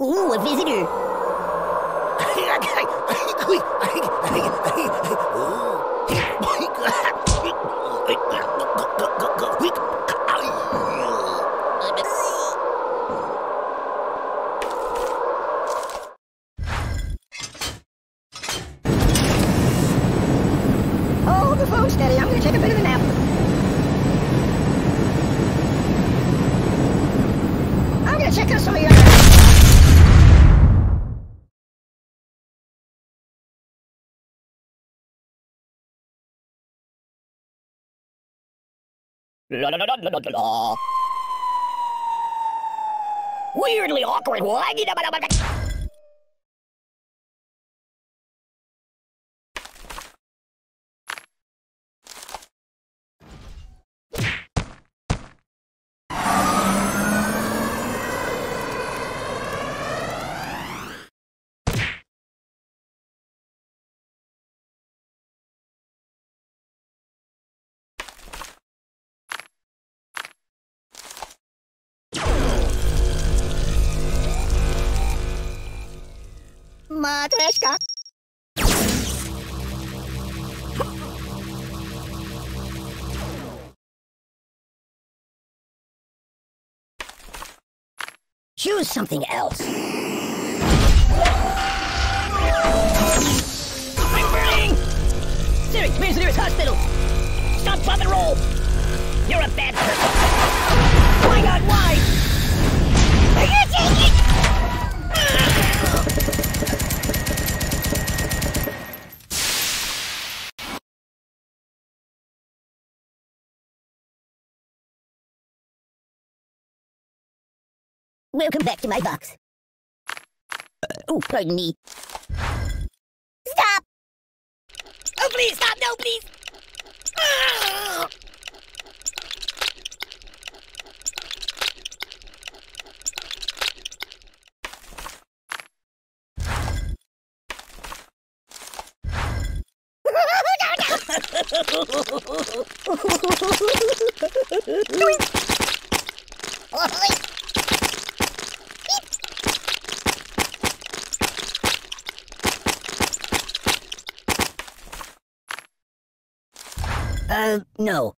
Ooh, a visitor. Hold La la la la la uma. Choose something else. I'm burning! Siri, where's the nearest hospital? Stop, drop, and roll! You're a bad person. My God, Why? Are you taking... Welcome back to my box. Oh, pardon me. Stop! Oh, please, stop! No, please! Ah! Uh, no.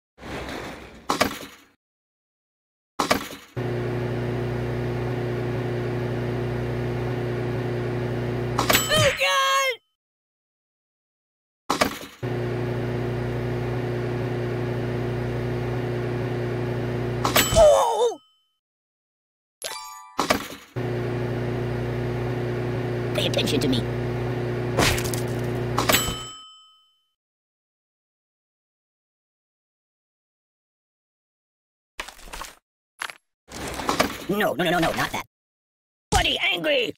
Oh, God! Oh! Pay attention to me. No, no, no, no, no, not that. Buddy, angry!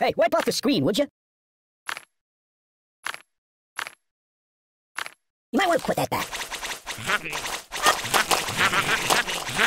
Hey, wipe off the screen, would you? You might want to put that back. No.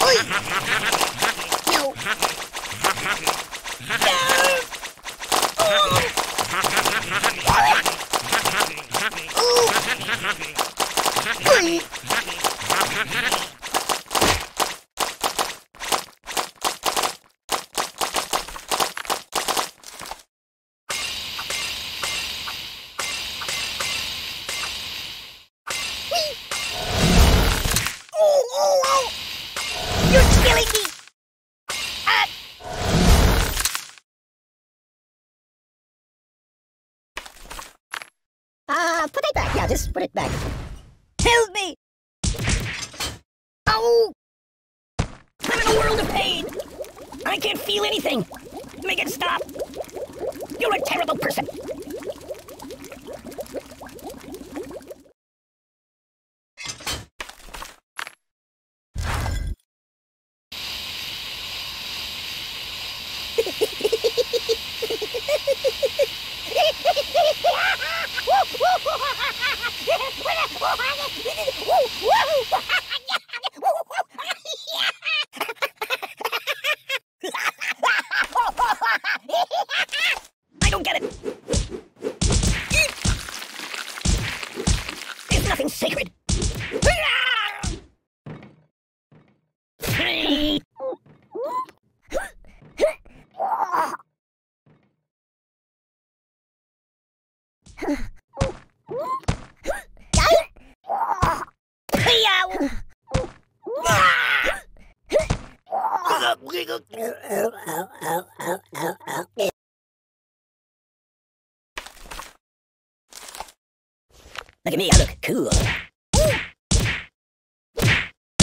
Oh, oh, oh! You're killing me! Ah! Uh, put it back. Yeah, just it back. Help me! Ow! I'm in a world of pain! I can't feel anything! Make it stop! You're a terrible person! I don't get it. There's nothing sacred. Look at me, I look cool.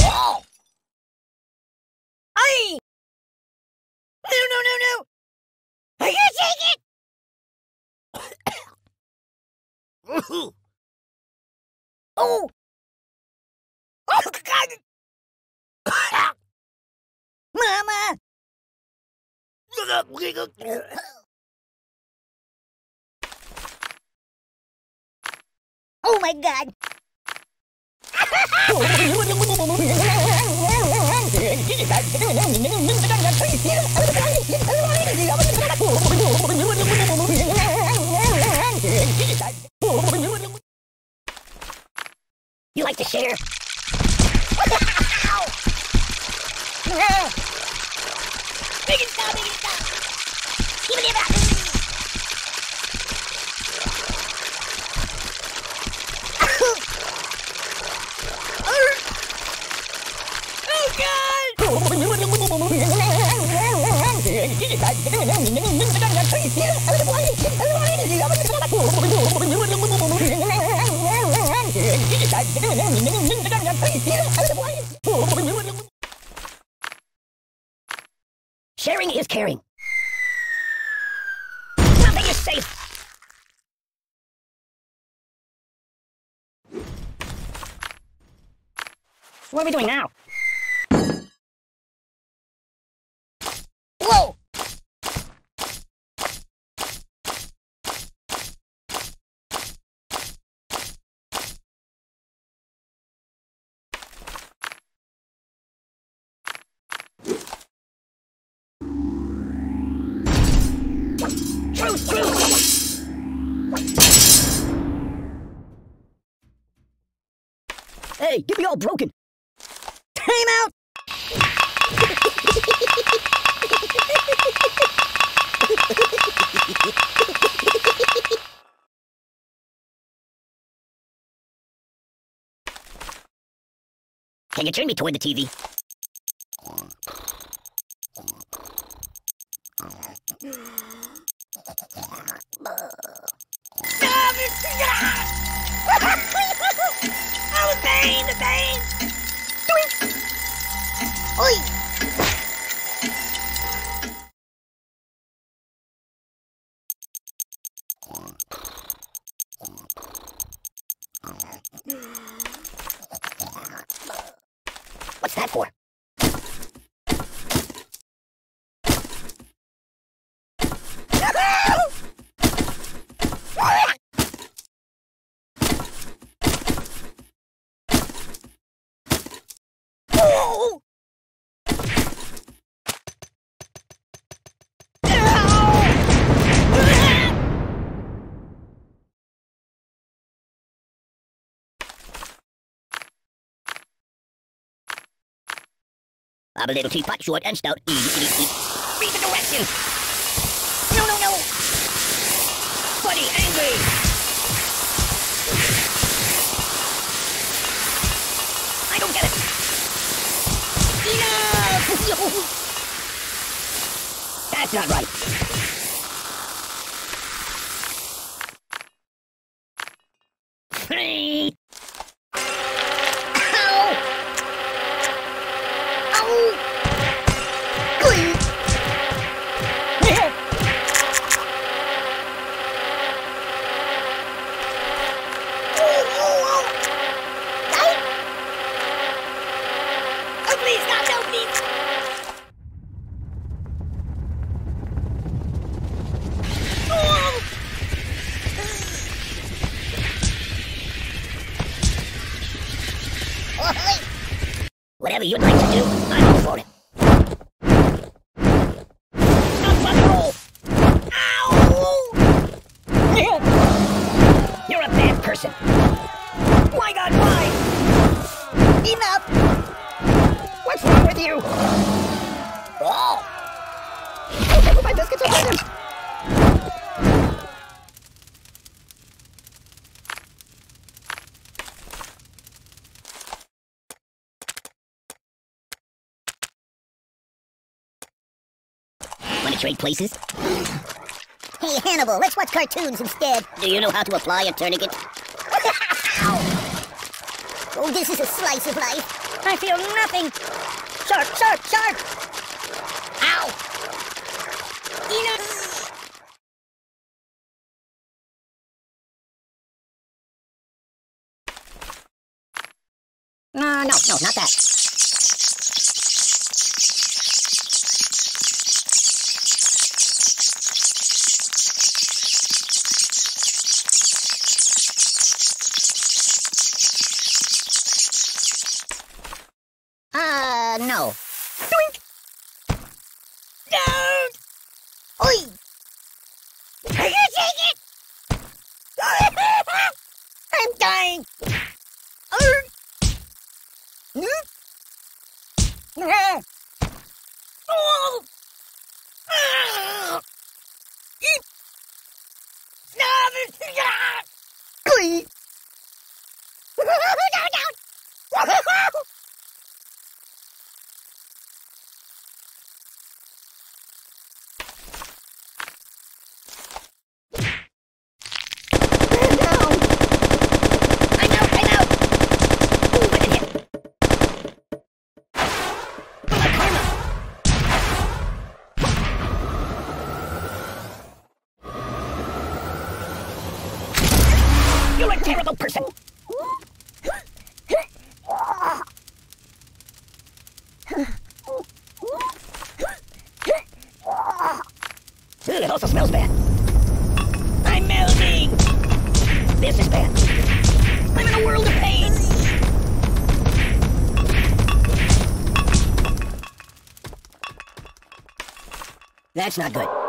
Oh! Aye! No, no, no, no! I can't take it! oh! Oh, God! Mama! Oh my god! You like to share? Oh, make it stop, make it stop! Give that! Sharing is caring. Nothing is safe. What are we doing now? Whoa! Truth, truth! Hey, get me all broken! Time out! Can you turn me toward the TV? oh, the pain, the pain! Oi! What's that for? I'm a little teapot, short and stout. Eat. Read the directions! No, no, no! Buddy, angry! I don't get it! Enough! That's not right. What's wrong with you? Oh! Oh, my biscuits are burning! Want to trade places? Hey, Hannibal, let's watch cartoons instead. Do you know how to apply a tourniquet? Oh, this is a slice of life. I feel nothing. Sharp, sharp, sharp. Ow. Enough. No, no, no, not that. Uh, no. That's not good.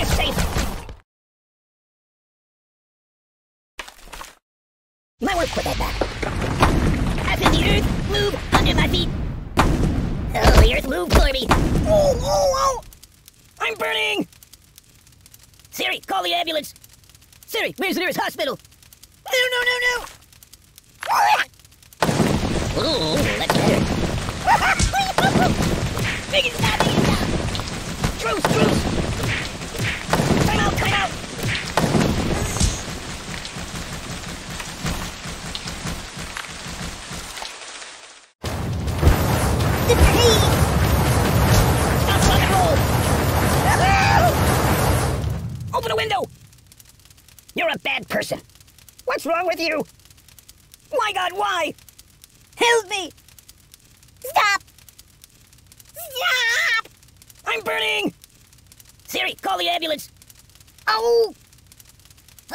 Is safe. My work put that back. I feel the earth move under my feet. Oh, the earth moved for me. I'm burning! Siri, call the ambulance. Siri, where's the nearest hospital? No, no, no, no! Ooh, that's better. Big is not, big is not. Truce, truce. What's wrong with you? My God, why? Help me. Stop! Stop! I'm burning. Siri, call the ambulance. Oh!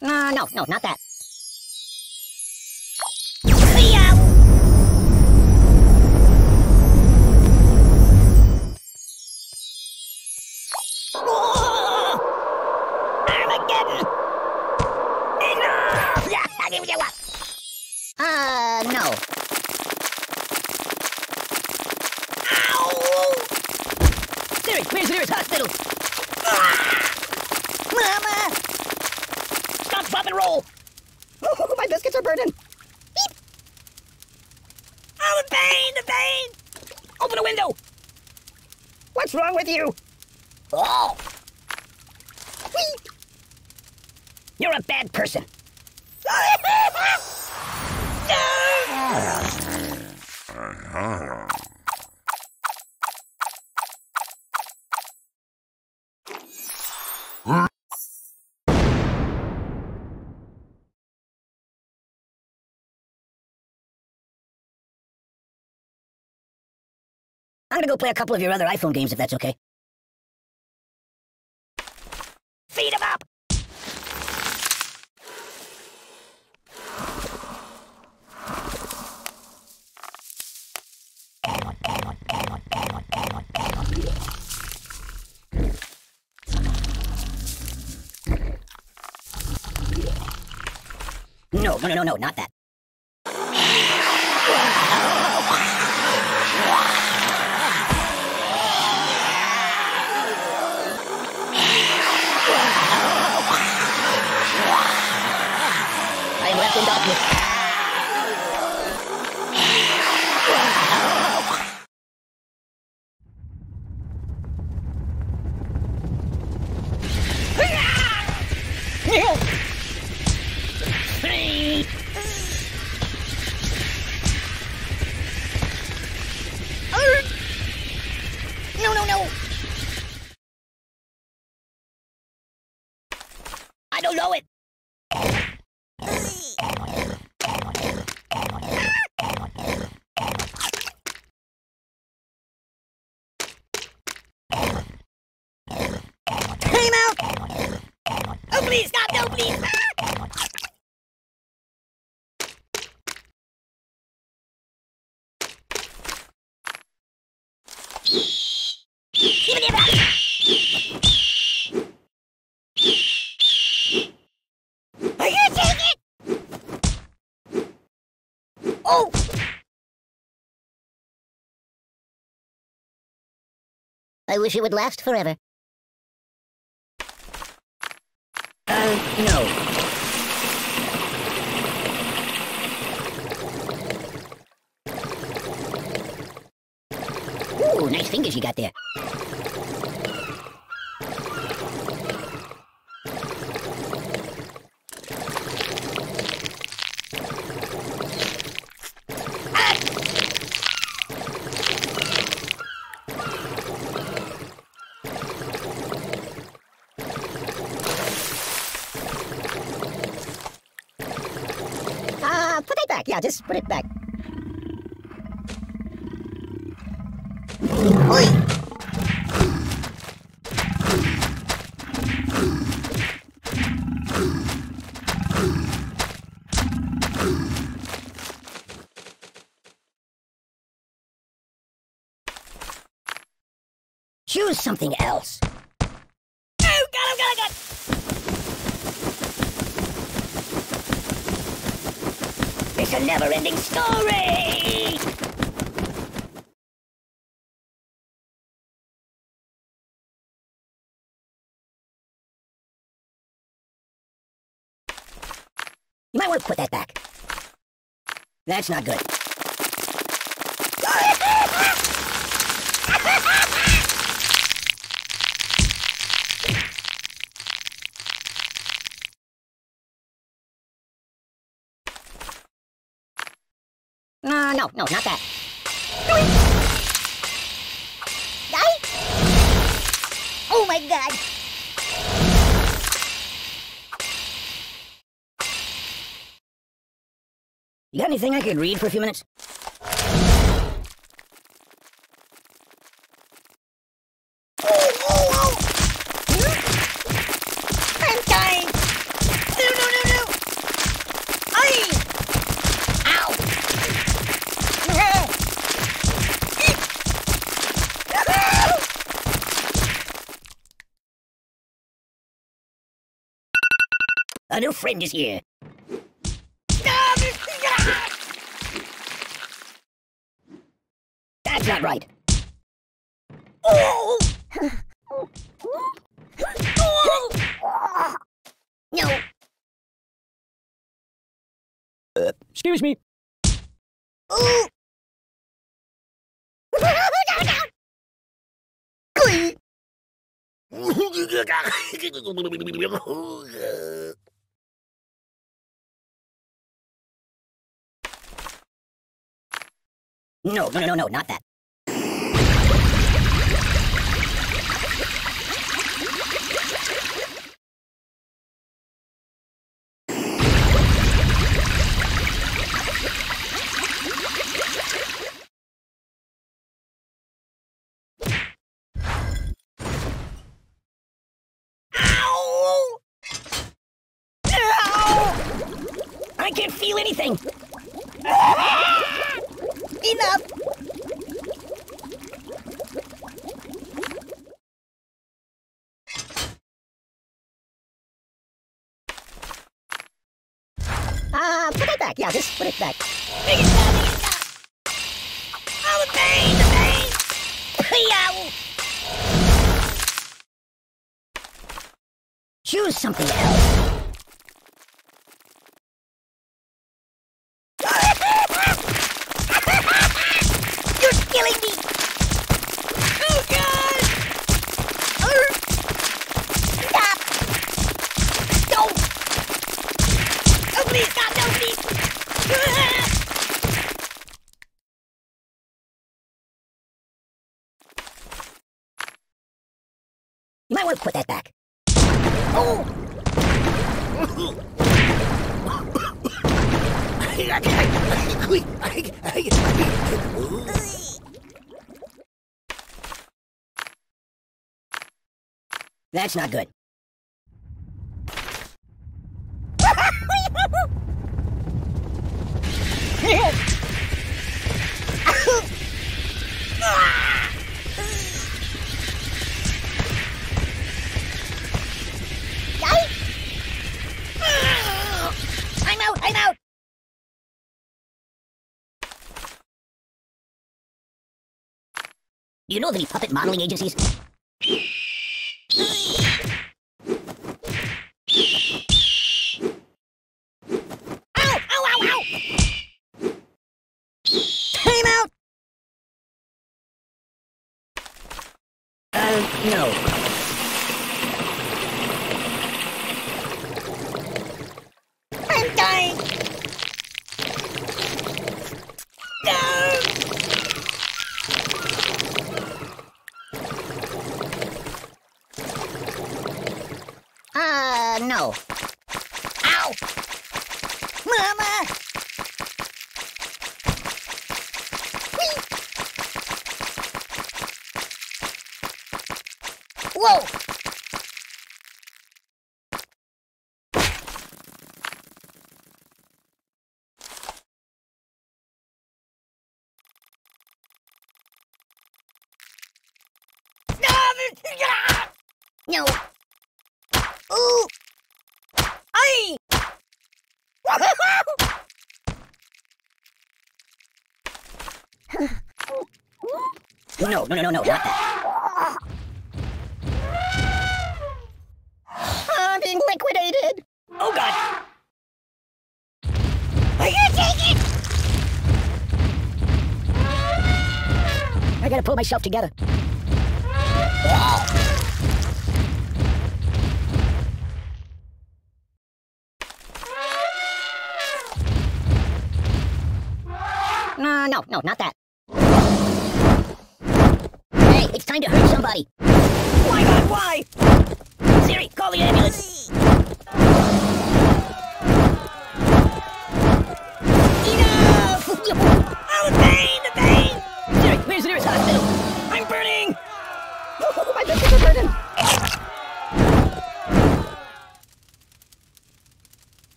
No, no, no, not that. I'm gonna go play a couple of your other iPhone games if that's okay. Feed him up! No, no, no, no, no, not that. Please, stop! No, please! Ah! Are? Oh! I wish it would last forever. Uh, no. Ooh, nice fingers you got there. Ah, put it back. Yeah, just put it back. Oi! Choose something else. Oh, got him, got him, got him! It's a never-ending story! You might want to put that back. That's not good. No, no, no, not that. Oh my god! You got anything I could read for a few minutes? A new friend is here. That's not right. Oh! No. Excuse me. Ooh. Glee. No, no, no, no, no, not that. Ow! Ow! I can't feel anything. Enough. Ah, put it back. Yeah, just put it back. Make it stop, make it stop. Oh, the pain, the pain. Yow. Choose something else. Put that back. Oh! That's not good. I'm out, Do you know of any puppet modeling agencies? Ow! Ow, ow, ow! Time out! Uh, no. I'm dying! No! Uh, no. Ow! Mama! Whoa! No. Ooh! Ay! No, no, no, no, no, not that. I'm being liquidated! Oh, God! Are you taking it? I gotta pull myself together.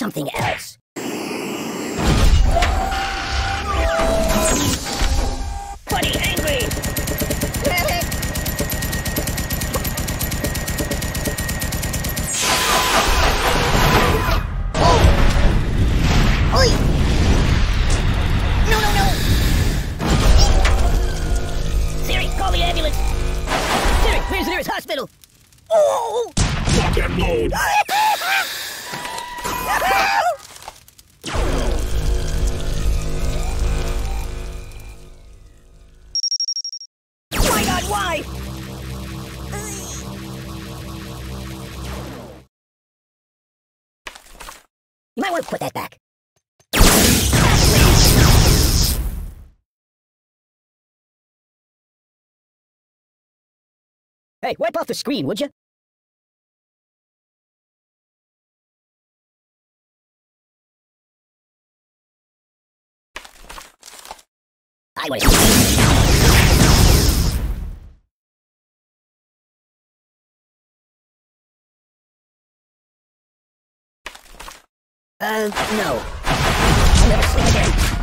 Something else. Hey, wipe off the screen, would you? I want Uh, no. Never sleep again.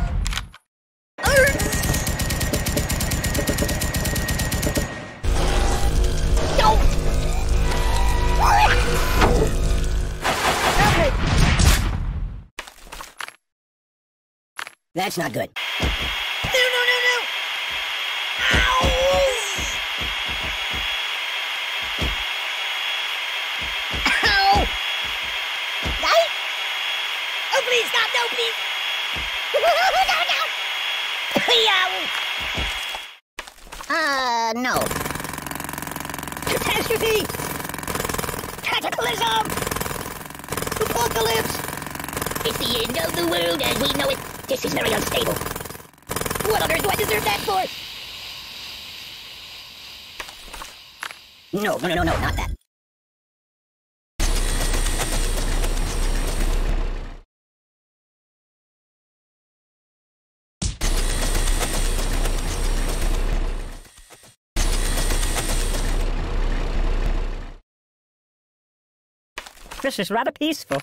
That's not good. No, no, no, no! Ow! Ow! Right? Oh, please, God, no, please! no, no! Uh, no. Catastrophe! Cataclysm! Apocalypse! It's the end of the world as we know it. This is very unstable. What on earth do I deserve that for? No, no, no, no, no, not that. This is rather peaceful.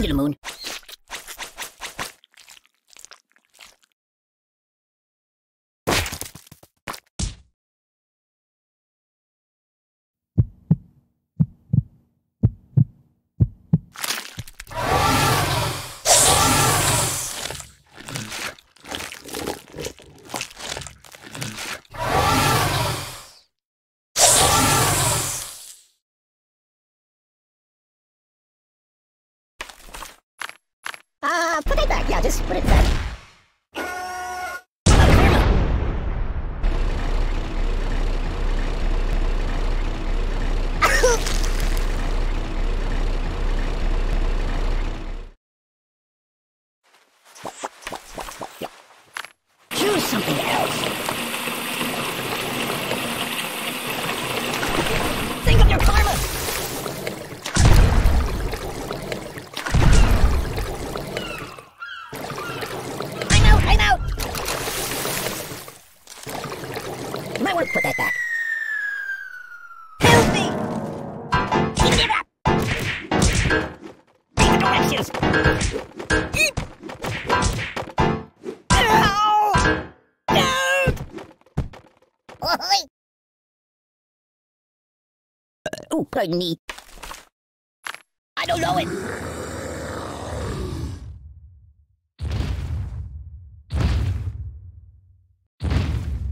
To the moon? Pardon me. I don't know it.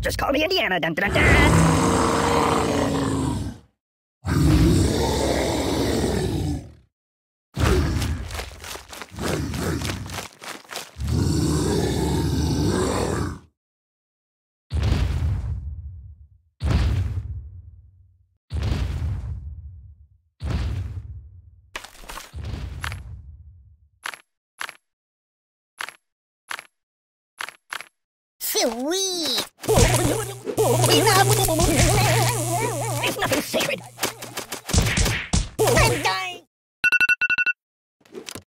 Just call me Indiana. Dun, dun, dun.